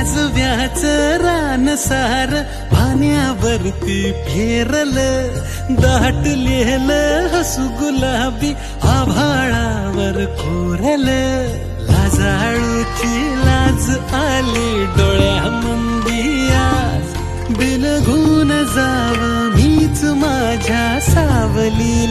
काजव्याच रान सार पाण्यावरती फेरल. दाटलेल हसू गुलाबी आभाळावर कोरल. लाजाळूची लाज आली डोळ्या मंदियास बिलगून जाव मीच माझ्या सावलीला.